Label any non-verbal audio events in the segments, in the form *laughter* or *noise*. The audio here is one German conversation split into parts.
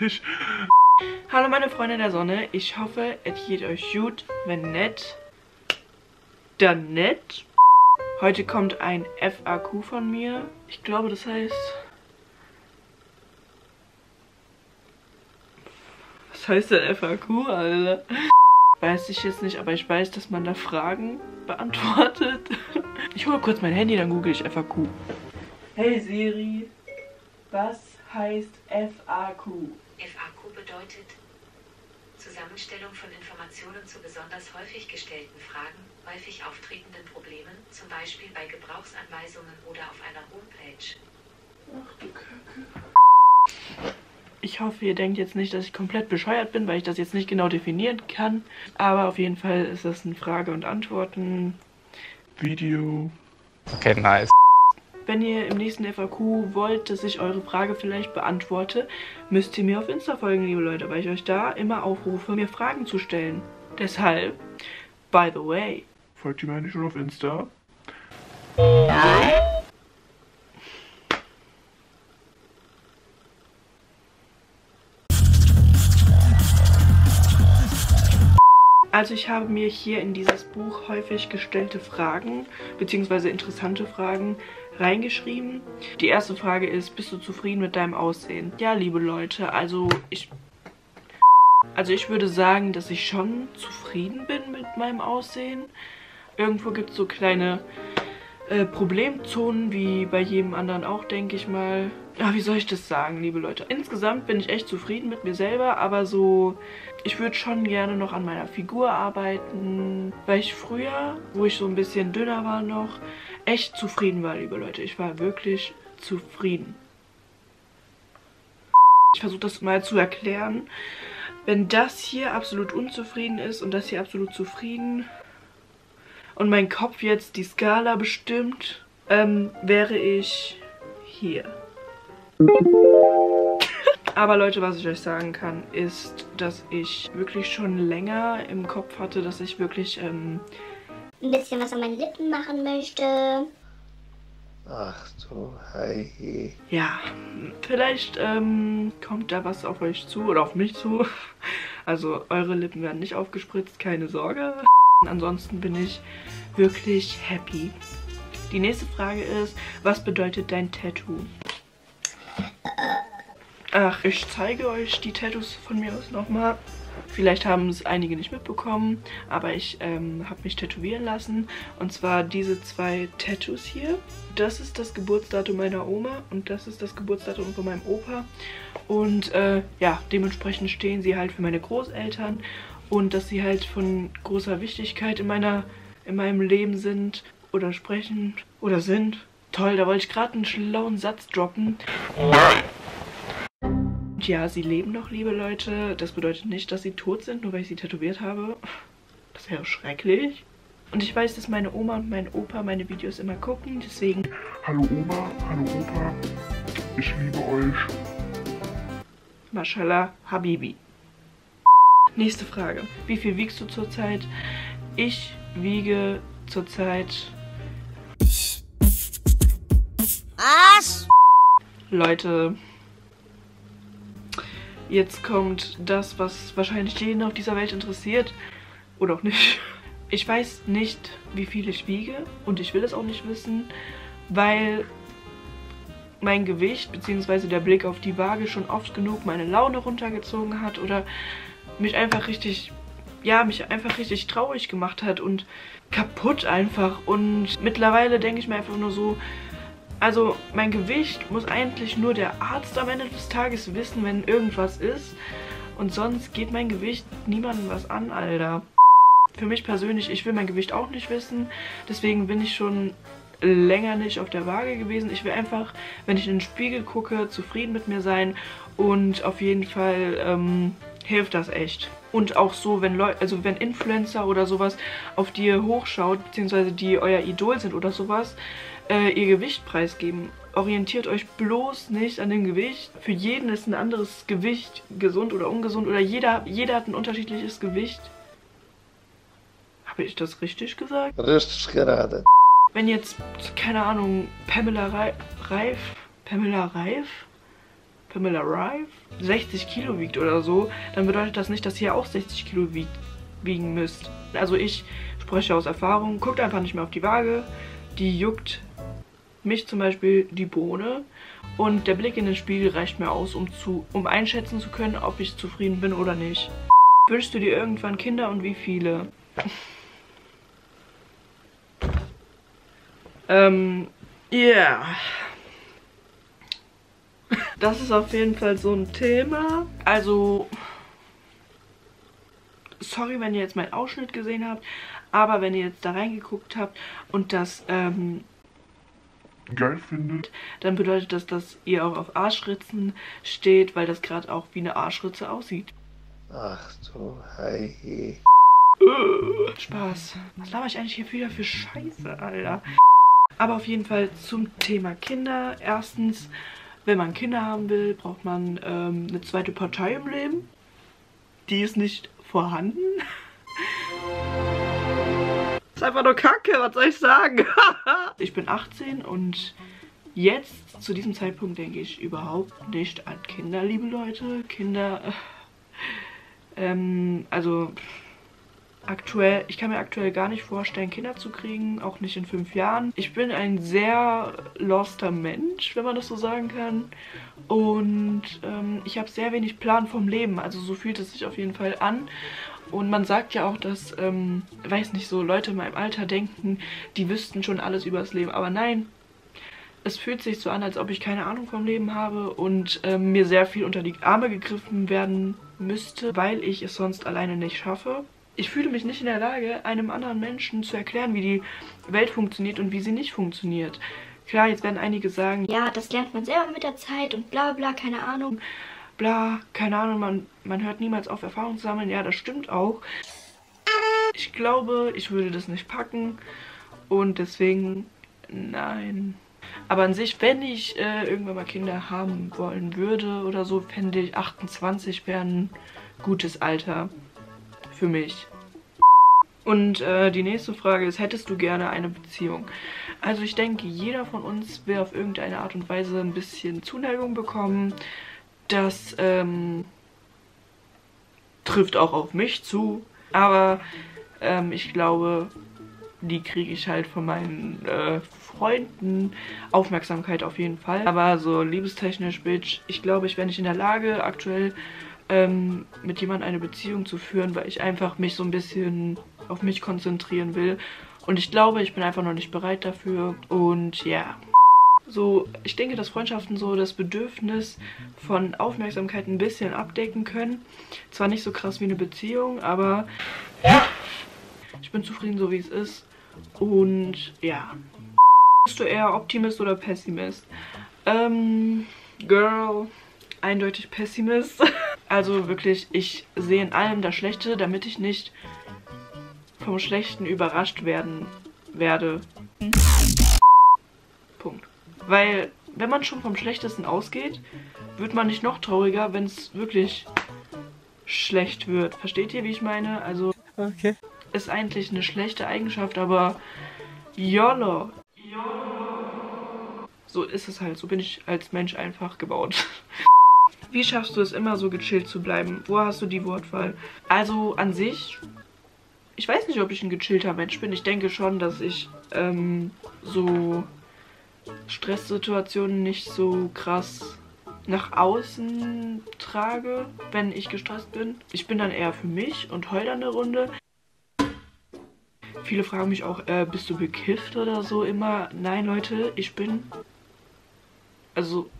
fertig. Hallo meine Freunde der Sonne, ich hoffe, es geht euch gut. Wenn nett, dann nett. Heute kommt ein FAQ von mir. Ich glaube, das heißt... Was heißt denn FAQ, Alter? Weiß ich jetzt nicht, aber ich weiß, dass man da Fragen beantwortet. Ich hole kurz mein Handy, dann google ich FAQ. Hey Siri, was heißt FAQ? Bedeutet Zusammenstellung von Informationen zu besonders häufig gestellten Fragen, häufig auftretenden Problemen, zum Beispiel bei Gebrauchsanweisungen oder auf einer Homepage. Ach du Kacke. Ich hoffe, ihr denkt jetzt nicht, dass ich komplett bescheuert bin, weil ich das jetzt nicht genau definieren kann. Aber auf jeden Fall ist das ein Frage- und Antworten-Video. Okay, nice. Wenn ihr im nächsten FAQ wollt, dass ich eure Frage vielleicht beantworte, müsst ihr mir auf Insta folgen, liebe Leute, weil ich euch da immer aufrufe, mir Fragen zu stellen. Deshalb, by the way. Folgt ihr mir eigentlich schon auf Insta? Also ich habe mir hier in dieses Buch häufig gestellte Fragen bzw. interessante Fragen reingeschrieben. Die erste Frage ist, bist du zufrieden mit deinem Aussehen? Ja, liebe Leute, also ich... Also ich würde sagen, dass ich schon zufrieden bin mit meinem Aussehen. Irgendwo gibt es so kleine äh, Problemzonen, wie bei jedem anderen auch, denke ich mal. Ja, wie soll ich das sagen, liebe Leute? Insgesamt bin ich echt zufrieden mit mir selber, aber so... Ich würde schon gerne noch an meiner Figur arbeiten, weil ich früher, wo ich so ein bisschen dünner war noch, echt zufrieden war, liebe Leute. Ich war wirklich zufrieden. Ich versuche das mal zu erklären. Wenn das hier absolut unzufrieden ist und das hier absolut zufrieden und mein Kopf jetzt die Skala bestimmt, ähm, wäre ich hier. Aber Leute, was ich euch sagen kann, ist, dass ich wirklich schon länger im Kopf hatte, dass ich wirklich ähm, ein bisschen was an meinen Lippen machen möchte. Ach du Heilige. Ja, vielleicht ähm, kommt da was auf euch zu oder auf mich zu. Also eure Lippen werden nicht aufgespritzt, keine Sorge. Ansonsten bin ich wirklich happy. Die nächste Frage ist, was bedeutet dein Tattoo? Ach, ich zeige euch die Tattoos von mir aus nochmal. Vielleicht haben es einige nicht mitbekommen, aber ich ähm, habe mich tätowieren lassen. Und zwar diese zwei Tattoos hier. Das ist das Geburtsdatum meiner Oma und das ist das Geburtsdatum von meinem Opa. Und äh, ja, dementsprechend stehen sie halt für meine Großeltern und dass sie halt von großer Wichtigkeit in, meiner, in meinem Leben sind oder sprechen oder sind. Toll, da wollte ich gerade einen schlauen Satz droppen. Und ja, sie leben noch, liebe Leute. Das bedeutet nicht, dass sie tot sind, nur weil ich sie tätowiert habe. Das wäre schrecklich. Und ich weiß, dass meine Oma und mein Opa meine Videos immer gucken, deswegen... Hallo Oma, hallo Opa. Ich liebe euch. Mashallah, Habibi. Nächste Frage. Wie viel wiegst du zurzeit? Ich wiege zurzeit... Was? Leute, Jetzt kommt das, was wahrscheinlich jeden auf dieser Welt interessiert. Oder auch nicht. Ich weiß nicht, wie viel ich wiege. Und ich will es auch nicht wissen, weil mein Gewicht bzw. der Blick auf die Waage schon oft genug meine Laune runtergezogen hat oder mich einfach richtig, ja, mich einfach richtig traurig gemacht hat und kaputt einfach. Und mittlerweile denke ich mir einfach nur so, also mein Gewicht muss eigentlich nur der Arzt am Ende des Tages wissen, wenn irgendwas ist. Und sonst geht mein Gewicht niemandem was an, Alter. Für mich persönlich, ich will mein Gewicht auch nicht wissen. Deswegen bin ich schon länger nicht auf der Waage gewesen. Ich will einfach, wenn ich in den Spiegel gucke, zufrieden mit mir sein. Und auf jeden Fall ähm, hilft das echt. Und auch so, wenn Leute, also wenn Influencer oder sowas auf dir hochschaut, beziehungsweise die euer Idol sind oder sowas, äh, ihr Gewicht preisgeben. Orientiert euch bloß nicht an dem Gewicht. Für jeden ist ein anderes Gewicht gesund oder ungesund oder jeder, jeder hat ein unterschiedliches Gewicht. Habe ich das richtig gesagt? Richtig gerade. Wenn jetzt, keine Ahnung, Pamela Reif, Pamela Reif? Pamela Rive 60 Kilo wiegt oder so, dann bedeutet das nicht, dass ihr auch 60 Kilo wiegt, wiegen müsst. Also ich spreche aus Erfahrung, guckt einfach nicht mehr auf die Waage, die juckt mich zum Beispiel die Bohne und der Blick in den Spiegel reicht mir aus, um, zu, um einschätzen zu können, ob ich zufrieden bin oder nicht. Wünschst du dir irgendwann Kinder und wie viele? *laughs* ähm, ja. Yeah. Das ist auf jeden Fall so ein Thema. Also, sorry, wenn ihr jetzt meinen Ausschnitt gesehen habt, aber wenn ihr jetzt da reingeguckt habt und das ähm, geil findet, dann bedeutet das, dass ihr auch auf Arschritzen steht, weil das gerade auch wie eine Arschritze aussieht. Ach du Heilige. Spaß. Was laber ich eigentlich hier wieder für Scheiße, Alter? Aber auf jeden Fall zum Thema Kinder. Erstens, wenn man Kinder haben will, braucht man ähm, eine zweite Partei im Leben. Die ist nicht vorhanden. *laughs* ist einfach nur Kacke, was soll ich sagen? *laughs* ich bin 18 und jetzt, zu diesem Zeitpunkt, denke ich überhaupt nicht an Kinder, liebe Leute. Kinder, äh, *laughs* ähm, also aktuell, ich kann mir aktuell gar nicht vorstellen, Kinder zu kriegen, auch nicht in fünf Jahren. Ich bin ein sehr loster Mensch, wenn man das so sagen kann. Und ähm, ich habe sehr wenig Plan vom Leben, also so fühlt es sich auf jeden Fall an. Und man sagt ja auch, dass, ähm, weiß nicht, so Leute in meinem Alter denken, die wüssten schon alles über das Leben. Aber nein, es fühlt sich so an, als ob ich keine Ahnung vom Leben habe und ähm, mir sehr viel unter die Arme gegriffen werden müsste, weil ich es sonst alleine nicht schaffe ich fühle mich nicht in der Lage, einem anderen Menschen zu erklären, wie die Welt funktioniert und wie sie nicht funktioniert. Klar, jetzt werden einige sagen, ja, das lernt man selber mit der Zeit und bla bla, keine Ahnung. Bla, keine Ahnung, man, man hört niemals auf, Erfahrung zu sammeln. Ja, das stimmt auch. Ich glaube, ich würde das nicht packen und deswegen nein. Aber an sich, wenn ich äh, irgendwann mal Kinder haben wollen würde oder so, fände ich 28 wäre ein gutes Alter für mich. Und äh, die nächste Frage ist, hättest du gerne eine Beziehung? Also ich denke, jeder von uns will auf irgendeine Art und Weise ein bisschen Zuneigung bekommen. Das ähm, trifft auch auf mich zu. Aber ähm, ich glaube, die kriege ich halt von meinen äh, Freunden. Aufmerksamkeit auf jeden Fall. Aber so liebestechnisch, Bitch, ich glaube, ich wäre nicht in der Lage, aktuell ähm, mit jemandem eine Beziehung zu führen, weil ich einfach mich so ein bisschen auf mich konzentrieren will. Und ich glaube, ich bin einfach noch nicht bereit dafür. Und ja. So, ich denke, dass Freundschaften so das Bedürfnis von Aufmerksamkeit ein bisschen abdecken können. Zwar nicht so krass wie eine Beziehung, aber ich bin zufrieden, so wie es ist. Und ja. Bist du eher Optimist oder Pessimist? Ähm, Girl, eindeutig Pessimist. *laughs* Also wirklich, ich sehe in allem das Schlechte, damit ich nicht vom Schlechten überrascht werden werde. Punkt. Weil, wenn man schon vom Schlechtesten ausgeht, wird man nicht noch trauriger, wenn es wirklich schlecht wird. Versteht ihr, wie ich meine? Also, okay. ist eigentlich eine schlechte Eigenschaft, aber YOLO. So ist es halt. So bin ich als Mensch einfach gebaut. *laughs* Wie schaffst du es immer so gechillt zu bleiben? Wo hast du die Wortwahl? Also an sich, ich weiß nicht, ob ich ein gechillter Mensch bin. Ich denke schon, dass ich ähm, so Stresssituationen nicht so krass nach außen trage, wenn ich gestresst bin. Ich bin dann eher für mich und heul dann eine Runde. Viele fragen mich auch, äh, bist du bekifft oder so immer? Nein, Leute, ich bin... Also,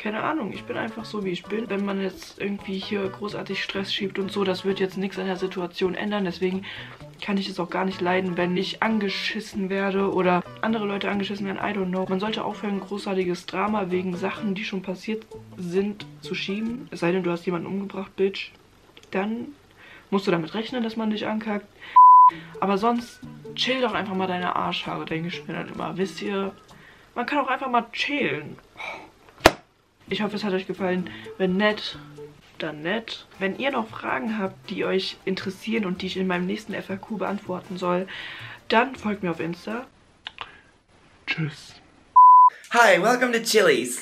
keine Ahnung, ich bin einfach so, wie ich bin. Wenn man jetzt irgendwie hier großartig Stress schiebt und so, das wird jetzt nichts an der Situation ändern. Deswegen kann ich es auch gar nicht leiden, wenn ich angeschissen werde oder andere Leute angeschissen werden. I don't know. Man sollte aufhören, großartiges Drama wegen Sachen, die schon passiert sind, zu schieben. Es sei denn, du hast jemanden umgebracht, Bitch. Dann musst du damit rechnen, dass man dich ankackt. Aber sonst chill doch einfach mal deine Arschhaare, denke ich mir dann immer. Wisst ihr, man kann auch einfach mal chillen. Oh. Ich hoffe, es hat euch gefallen. Wenn nett, dann nett. Wenn ihr noch Fragen habt, die euch interessieren und die ich in meinem nächsten FAQ beantworten soll, dann folgt mir auf Insta. Tschüss. Hi, welcome to Chili's.